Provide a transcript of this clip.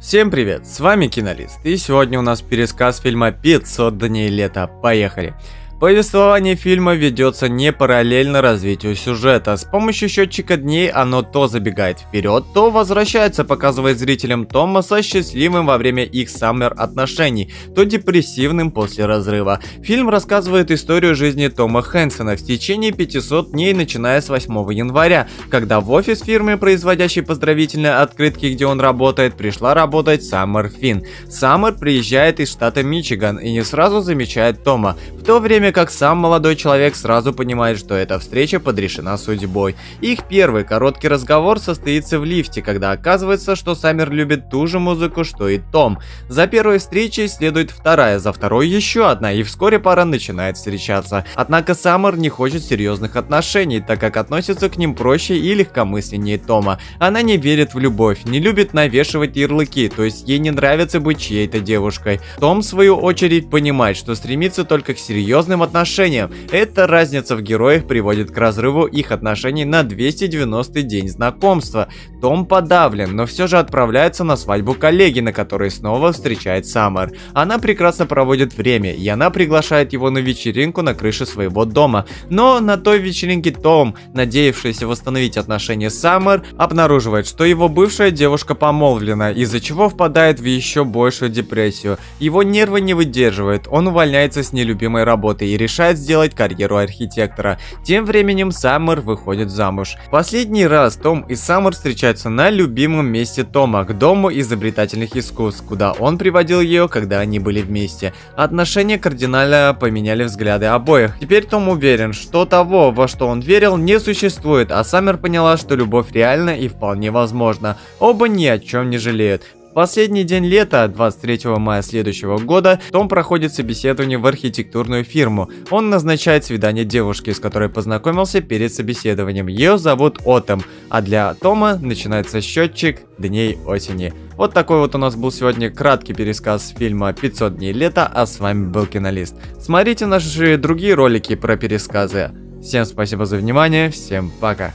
Всем привет, с вами Кинолист, и сегодня у нас пересказ фильма «500 дней лета». Поехали! Повествование фильма ведется не параллельно развитию сюжета. С помощью счетчика дней оно то забегает вперед, то возвращается, показывая зрителям Томаса счастливым во время их саммер отношений, то депрессивным после разрыва. Фильм рассказывает историю жизни Тома Хэнсона в течение 500 дней, начиная с 8 января, когда в офис фирмы, производящей поздравительные открытки, где он работает, пришла работать Саммер Финн. Саммер приезжает из штата Мичиган и не сразу замечает Тома, в то время как сам молодой человек сразу понимает, что эта встреча подрешена судьбой. Их первый короткий разговор состоится в лифте, когда оказывается, что Саммер любит ту же музыку, что и Том. За первой встречей следует вторая, за второй еще одна, и вскоре пара начинает встречаться. Однако Саммер не хочет серьезных отношений, так как относится к ним проще и легкомысленнее Тома. Она не верит в любовь, не любит навешивать ярлыки, то есть ей не нравится быть чьей-то девушкой. Том, в свою очередь, понимает, что стремится только к серьезным серьезным отношениям. Эта разница в героях приводит к разрыву их отношений на 290 день знакомства. Том подавлен, но все же отправляется на свадьбу коллеги, на которой снова встречает Саммер. Она прекрасно проводит время, и она приглашает его на вечеринку на крыше своего дома. Но на той вечеринке Том, надеявшийся восстановить отношения с Саммер, обнаруживает, что его бывшая девушка помолвлена, из-за чего впадает в еще большую депрессию. Его нервы не выдерживают, он увольняется с нелюбимой работы и решает сделать карьеру архитектора. Тем временем Саммер выходит замуж. Последний раз Том и Саммер встречаются на любимом месте Тома, к дому изобретательных искусств, куда он приводил ее, когда они были вместе. Отношения кардинально поменяли взгляды обоих. Теперь Том уверен, что того, во что он верил, не существует, а Саммер поняла, что любовь реальна и вполне возможна. Оба ни о чем не жалеют. Последний день лета, 23 мая следующего года, Том проходит собеседование в архитектурную фирму. Он назначает свидание девушке, с которой познакомился перед собеседованием. Ее зовут Отом, а для Тома начинается счетчик дней осени. Вот такой вот у нас был сегодня краткий пересказ фильма «500 дней лета», а с вами был Кинолист. Смотрите наши другие ролики про пересказы. Всем спасибо за внимание, всем пока.